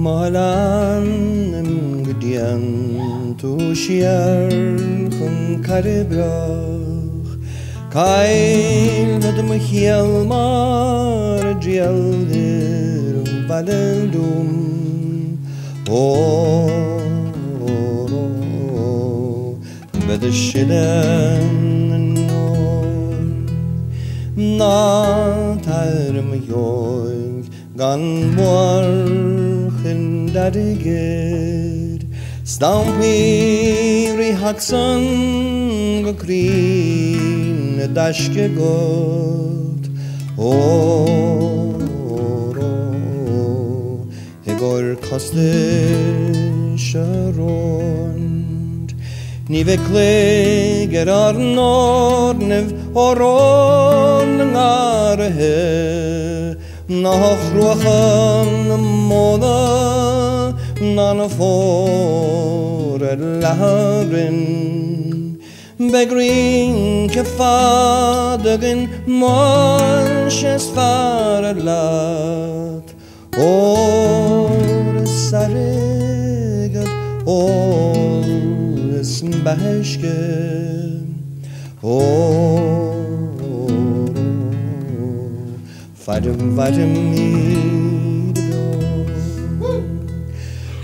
Malan gdian tu shiar kun karebrach Kail nad mhiel mar gdial dir valendum O bedishlen na tarm yoy gan war tendariger Stampiri haksan dash dashke got oro egor kaste sharond nive klegerar nornev ngar he. nach ruacham none får lahren Begrin ke fadagin manches farlat Or saregad ol beheshke Or Fadim vadim mir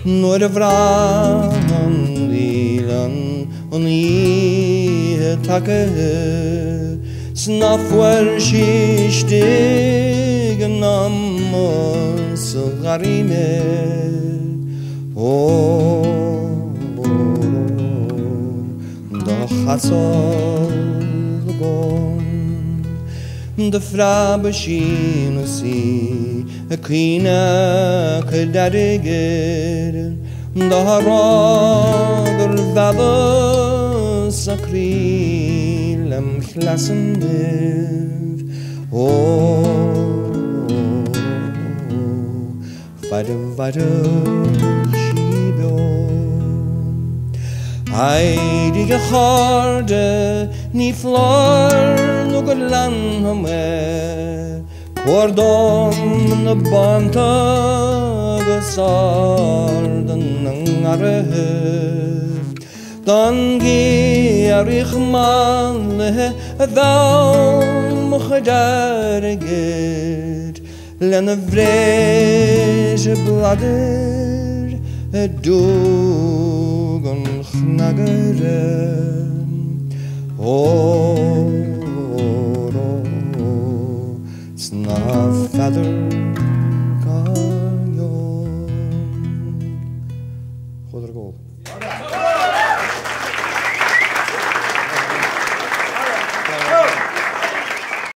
nur der un von Lilan und ich tage snaf war sich stegen am Mars garine o oh, oh, oh, oh, the flabbe skine see a the kederiger da harager valle sakrilem klassendir o Vado, vado, she Heilige Horde, ni flor nuk lanhme, Kordon në banta gësardën në ngarëhet, Tangi arihmanle dhau më khëdarëgit, Lënë vrejshë blader e dur. 죽은 건 나그렌 오로 스나 파들 강연 호들갑